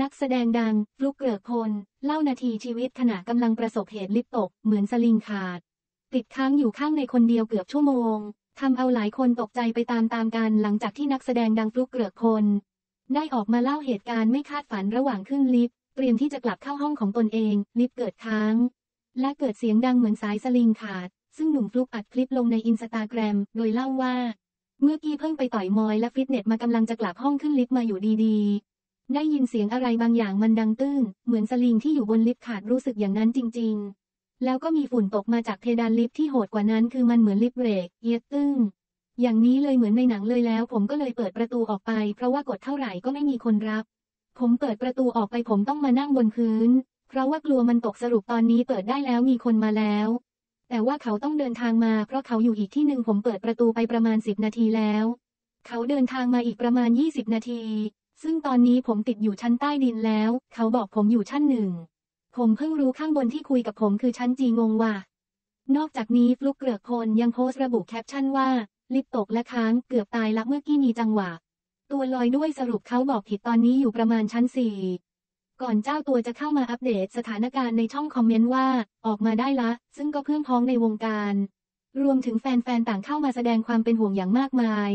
นักแสดงดังฟลุกเกริกพล เล่านาทีชีวิตขณะกำลังประสบเหตุลิฟต์ตก เหมือนสลิงขาด ติดค้างอยู่ข้างในคนเดียวเกือบชั่วโมงทำเอาหลายคนตกใจไปตามๆกันหลังจากที่นักแสดงดังฟลุกเกริกพล ได้ออกมาเล่าเหตุการณ์ไม่คาดฝันระหว่างขึ้นลิฟต์เตรียมที่จะกลับเข้าห้องของตนเอง ลิฟต์เกิดค้าง และเกิดเสียงดังเหมือนสายสลิงขาด ซึ่งหนุ่มฟลุกอัดคลิปลงในอินสตาแกรมโดยเล่าว่า เมื่อกี้เพิ่งไปต่อยมวยและฟิตเนสมากำลังจะกลับห้องขึ้นลิฟต์มาอยู่ดีๆ ได้ยินเสียงอะไรบางอย่างมันดังตื้นเหมือนสลิงที่อยู่บนลิฟต์ขาดรู้สึกอย่างนั้นจริง ๆ แล้วก็มีฝุ่นตกมาจากเพดานลิฟต์ที่โหดกว่านั้นคือมันเหมือนลิฟต์เบรกเอียดตึ้ง อย่างนี้เลยเหมือนในหนังเลยแล้ว ผมก็เลยเปิดประตูออกไป เพราะว่ากดเท่าไหร่ก็ไม่มีคนรับ ผมเปิดประตูออกไปผมต้องมานั่งบนพื้น เพราะว่ากลัวมันตกสรุปตอนนี้เปิดได้แล้วมีคนมาแล้ว แต่ว่าเขาต้องเดินทางมา เพราะเขาอยู่อีกที่หนึ่งผมเปิดประตูไปประมาณ10นาทีแล้ว เขาเดินทางมาอีกประมาณ20นาที ซึ่งตอนนี้ผมติดอยู่ชั้นใต้ดินแล้ว เขาบอกผมอยู่ชั้นหนึ่ง ผมเพิ่งรู้ข้างบนที่คุยกับผมคือชั้น G งงว่ะ นอกจากนี้ฟลุกเกริกพลยังโพสต์ระบุแคปชั่นว่า ลิฟต์ตกและค้างเกือบตายละเมื่อกี้มีจังหวะ ตัวลอยด้วยสรุปเขาบอกผิดตอนนี้อยู่ประมาณชั้นสี่ก่อนเจ้าตัวจะเข้ามาอัปเดตสถานการณ์ในช่องคอมเมนต์ว่า ออกมาได้ละ ซึ่งก็เพื่อนพ้องในวงการ รวมถึงแฟนๆต่างเข้ามาแสดงความเป็นห่วงอย่างมากมาย